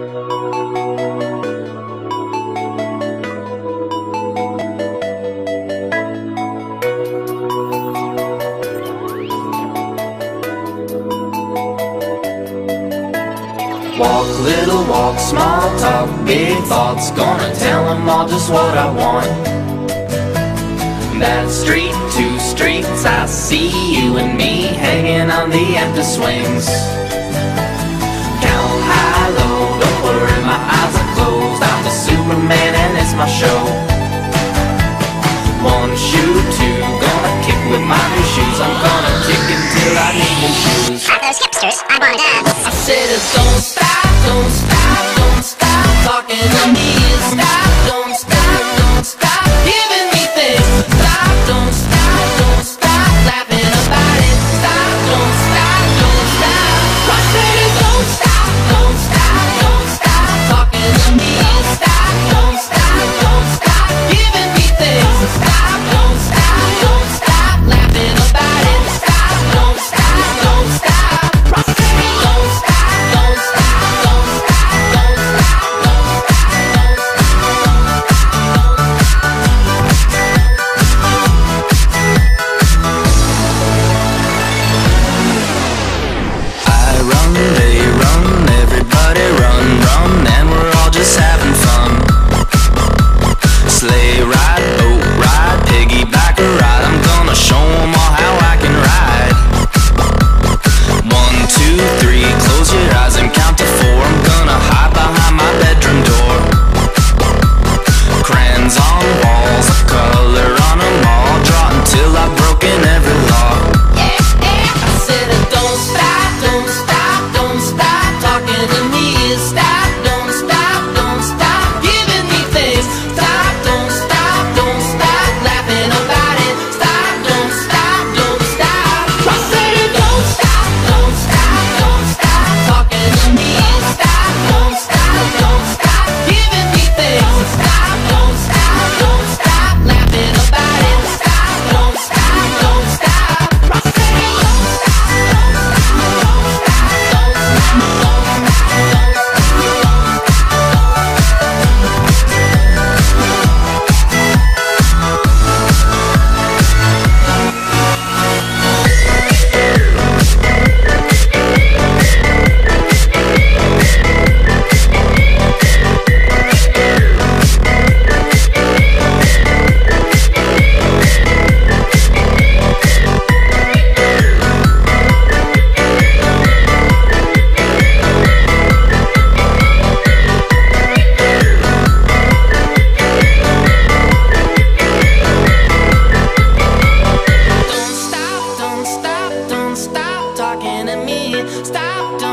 Walk, little walk, small talk, big thoughts Gonna tell them all just what I want. That street, two streets, I see you and me Hanging on the empty swings my show. One shoe, two, gonna kick with my new shoes. I'm gonna kick until I need new shoes. At those hipsters, I wanna dance. I said, don't stop, don't stop, don't stop talking to me. Stop, don't. Stop.